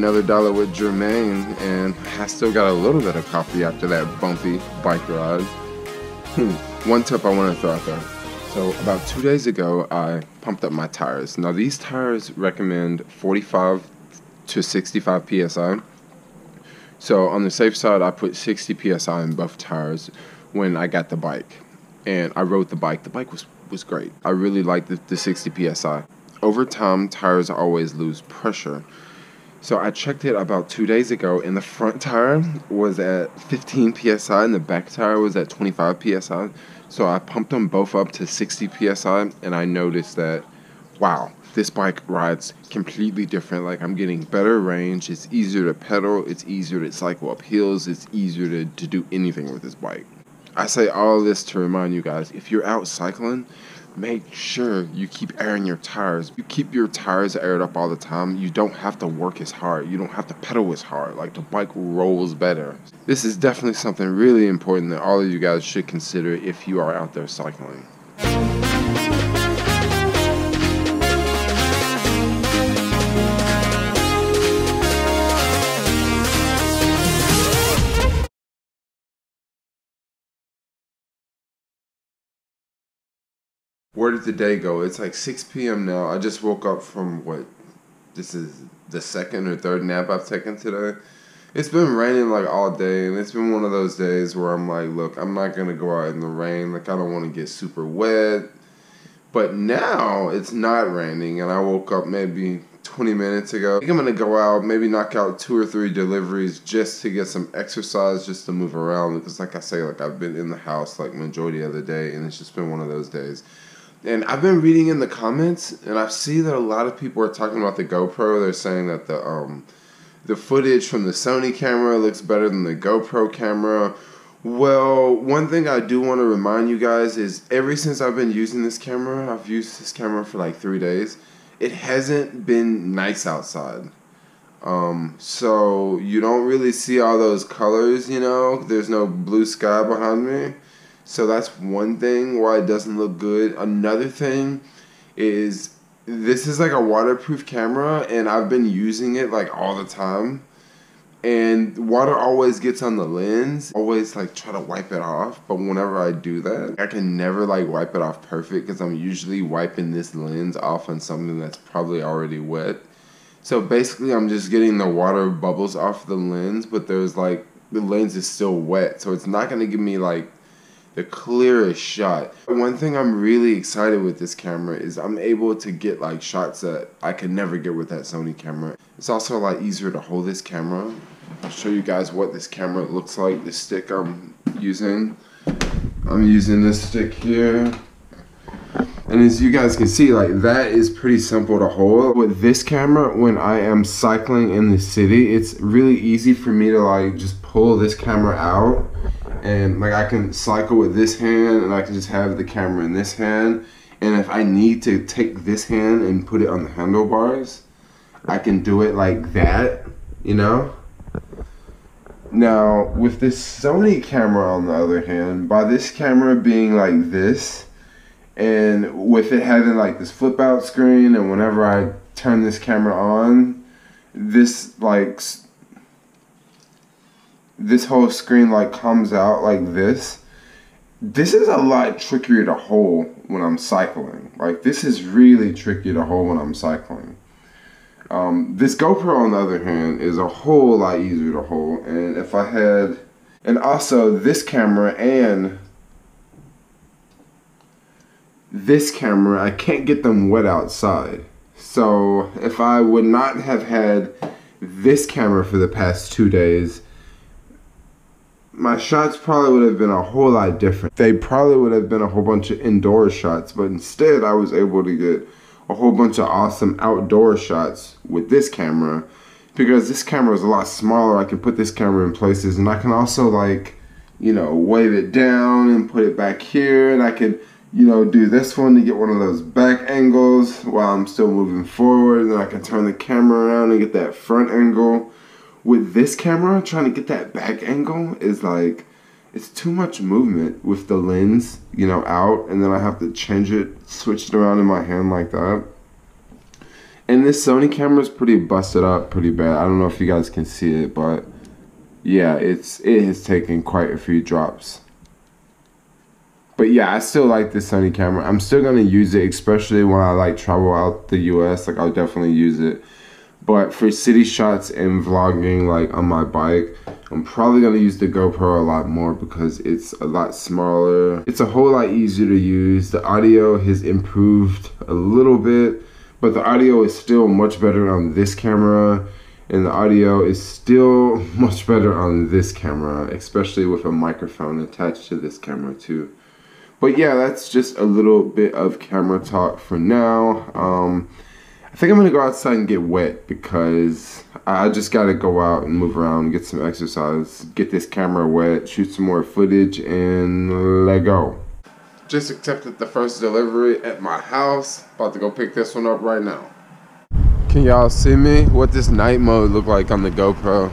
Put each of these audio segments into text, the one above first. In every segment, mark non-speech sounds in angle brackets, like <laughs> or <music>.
another dollar with Jermaine, and I still got a little bit of coffee after that bumpy bike ride. Hmm, one tip I want to throw out there. So about two days ago, I pumped up my tires. Now these tires recommend 45 to 65 psi. So on the safe side, I put 60 psi in both tires when I got the bike, and I rode the bike. The bike was was great. I really liked the, the 60 psi. Over time, tires always lose pressure. So I checked it about two days ago, and the front tire was at 15 psi, and the back tire was at 25 psi. So I pumped them both up to 60 psi, and I noticed that, wow, this bike rides completely different. Like I'm getting better range. It's easier to pedal. It's easier to cycle up hills. It's easier to, to do anything with this bike. I say all this to remind you guys if you're out cycling, make sure you keep airing your tires. You keep your tires aired up all the time. You don't have to work as hard. You don't have to pedal as hard. Like the bike rolls better. This is definitely something really important that all of you guys should consider if you are out there cycling. Where did the day go? It's like 6 p.m. now. I just woke up from what? This is the second or third nap I've taken today. It's been raining like all day, and it's been one of those days where I'm like, look, I'm not gonna go out in the rain. Like, I don't want to get super wet. But now it's not raining, and I woke up maybe 20 minutes ago. I think I'm gonna go out, maybe knock out two or three deliveries just to get some exercise, just to move around. Because, like I say, like I've been in the house like majority of the day, and it's just been one of those days. And I've been reading in the comments, and I see that a lot of people are talking about the GoPro. They're saying that the um, the footage from the Sony camera looks better than the GoPro camera. Well, one thing I do want to remind you guys is ever since I've been using this camera, I've used this camera for like three days. It hasn't been nice outside. Um, so you don't really see all those colors, you know. There's no blue sky behind me. So that's one thing why it doesn't look good. Another thing is this is like a waterproof camera and I've been using it like all the time. And water always gets on the lens. Always like try to wipe it off, but whenever I do that, I can never like wipe it off perfect because I'm usually wiping this lens off on something that's probably already wet. So basically, I'm just getting the water bubbles off the lens, but there's like the lens is still wet, so it's not gonna give me like the clearest shot. One thing I'm really excited with this camera is I'm able to get like shots that I could never get with that Sony camera. It's also a lot easier to hold this camera. I'll show you guys what this camera looks like, the stick I'm using. I'm using this stick here. And as you guys can see, like that is pretty simple to hold. With this camera, when I am cycling in the city, it's really easy for me to like just pull this camera out and like I can cycle with this hand and I can just have the camera in this hand and if I need to take this hand and put it on the handlebars I can do it like that you know? Now with this Sony camera on the other hand by this camera being like this and with it having like this flip out screen and whenever I turn this camera on this like this whole screen like comes out like this, this is a lot trickier to hold when I'm cycling. Like this is really tricky to hold when I'm cycling. Um, this GoPro on the other hand is a whole lot easier to hold and if I had and also this camera and this camera I can't get them wet outside so if I would not have had this camera for the past two days my shots probably would have been a whole lot different. They probably would have been a whole bunch of indoor shots, but instead I was able to get a whole bunch of awesome outdoor shots with this camera because this camera is a lot smaller. I can put this camera in places and I can also like, you know, wave it down and put it back here and I can, you know, do this one to get one of those back angles while I'm still moving forward and I can turn the camera around and get that front angle with this camera, trying to get that back angle is like, it's too much movement with the lens, you know, out, and then I have to change it, switch it around in my hand like that. And this Sony camera is pretty busted up, pretty bad. I don't know if you guys can see it, but yeah, it's it has taken quite a few drops. But yeah, I still like this Sony camera. I'm still gonna use it, especially when I like travel out the US. Like I'll definitely use it. But for city shots and vlogging, like on my bike, I'm probably gonna use the GoPro a lot more because it's a lot smaller. It's a whole lot easier to use. The audio has improved a little bit, but the audio is still much better on this camera and the audio is still <laughs> much better on this camera, especially with a microphone attached to this camera too. But yeah, that's just a little bit of camera talk for now. Um, I think I'm gonna go outside and get wet because I just gotta go out and move around, get some exercise, get this camera wet, shoot some more footage, and let go. Just accepted the first delivery at my house. About to go pick this one up right now. Can y'all see me? What this night mode look like on the GoPro?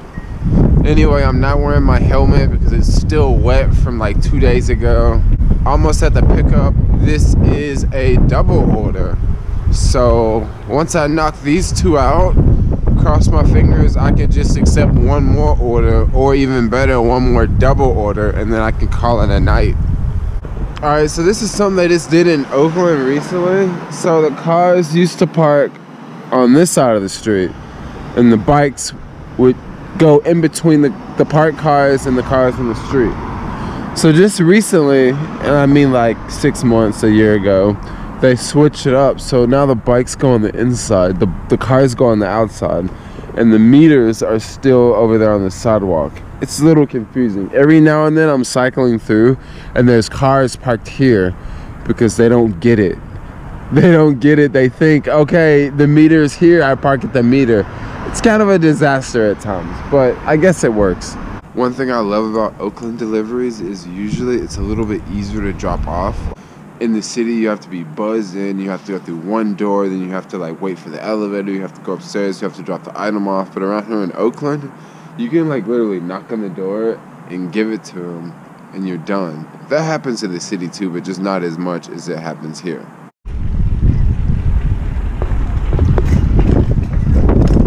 Anyway, I'm not wearing my helmet because it's still wet from like two days ago almost at the pickup. This is a double order. So once I knock these two out, cross my fingers, I can just accept one more order or even better, one more double order and then I can call it a night. All right, so this is something they just did in Oakland recently. So the cars used to park on this side of the street and the bikes would go in between the, the parked cars and the cars in the street. So just recently, and I mean like six months, a year ago, they switch it up. So now the bikes go on the inside, the, the cars go on the outside, and the meters are still over there on the sidewalk. It's a little confusing. Every now and then I'm cycling through, and there's cars parked here because they don't get it. <laughs> They don't get it. They think, okay, the meter is here, I park at the meter. It's kind of a disaster at times, but I guess it works. One thing I love about Oakland deliveries is usually it's a little bit easier to drop off. In the city, you have to be buzzed in, you have to go through one door, then you have to like wait for the elevator, you have to go upstairs, you have to drop the item off. But around here in Oakland, you can like literally knock on the door and give it to them and you're done. That happens in the city too, but just not as much as it happens here.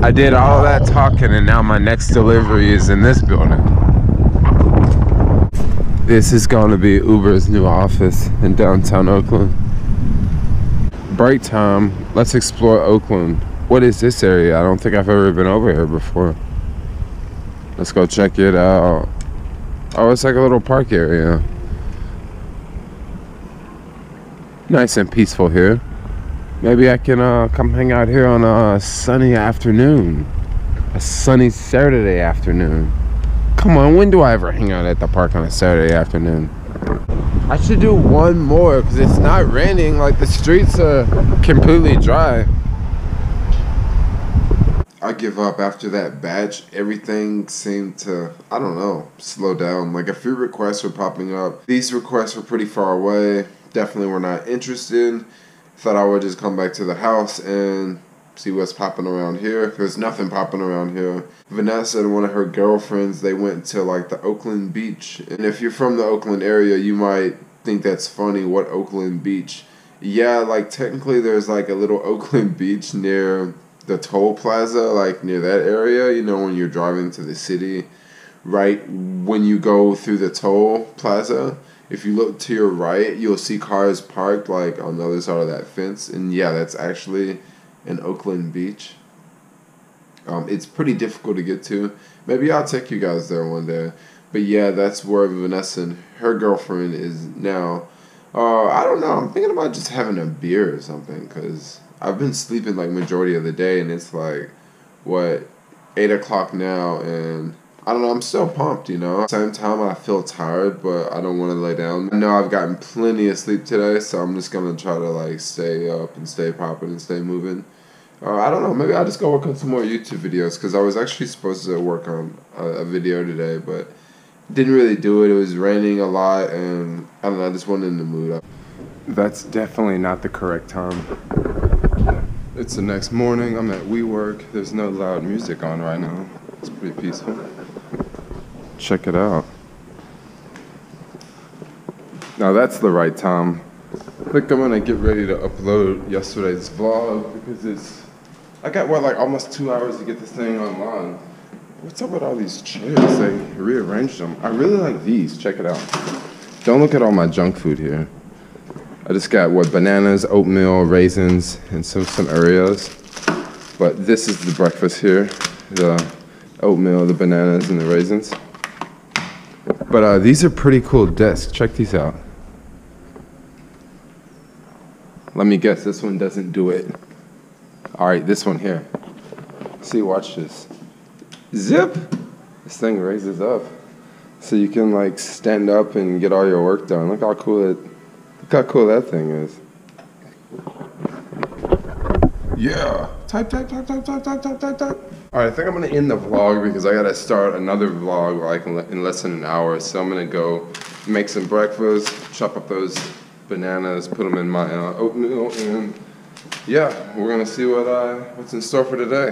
I did all that talking and now my next delivery is in this building. This is going to be Uber's new office in downtown Oakland. Break time. Let's explore Oakland. What is this area? I don't think I've ever been over here before. Let's go check it out. Oh, it's like a little park area. Nice and peaceful here. Maybe I can uh, come hang out here on a sunny afternoon. A sunny Saturday afternoon. Come on, when do I ever hang out at the park on a Saturday afternoon? I should do one more because it's not raining. Like the streets are completely dry. I give up after that batch. Everything seemed to, I don't know, slow down. Like a few requests were popping up. These requests were pretty far away. Definitely were not interested. Thought I would just come back to the house and see what's popping around here. There's nothing popping around here. Vanessa and one of her girlfriends, they went to like the Oakland beach. And if you're from the Oakland area, you might think that's funny. What Oakland beach? Yeah, like technically there's like a little <laughs> Oakland beach near the toll plaza, like near that area, you know, when you're driving to the city, right when you go through the toll plaza. If you look to your right, you'll see cars parked like on the other side of that fence. And yeah, that's actually in Oakland Beach. Um, it's pretty difficult to get to. Maybe I'll take you guys there one day. But yeah, that's where Vanessa and her girlfriend is now. Uh, I don't know. I'm thinking about just having a beer or something because I've been sleeping like majority of the day, and it's like what eight o'clock now, and I don't know. I'm still pumped, you know. Same time, I feel tired, but I don't want to lay down. I know I've gotten plenty of sleep today, so I'm just gonna try to like stay up and stay popping and stay moving. Uh, I don't know. Maybe I'll just go work on some more YouTube videos because I was actually supposed to work on a, a, video today, but didn't really do it. It was raining a lot, and I don't know. I just wasn't in the mood. That's definitely not the correct time. It's the next morning. I'm at WeWork. There's no loud music on right now. It's pretty peaceful. Check it out. Now that's the right time. I think I'm gonna get ready to upload yesterday's vlog because it's I got what like almost two hours to get this thing online. What's up with all these chairs? They rearranged them. I really like these. Check it out. Don't look at all my junk food here. I just got what bananas, oatmeal, raisins, and some some Oreos. But this is the breakfast here: the oatmeal, the bananas, and the raisins. But uh, these are pretty cool desks. Check these out. Let me guess, this one doesn't do it. All right, this one here. See, watch this. Zip! This thing raises up. So you can like stand up and get all your work done. Look how cool it look how cool that thing is. Yeah. Type, type, type, type, type, type, type, type, type. All right, I think I'm gonna end the vlog because I gotta start another vlog like in less than an hour. So I'm gonna go make some breakfast, chop up those bananas, put them in my uh, oatmeal, and yeah, we're gonna see what uh, what's in store for today.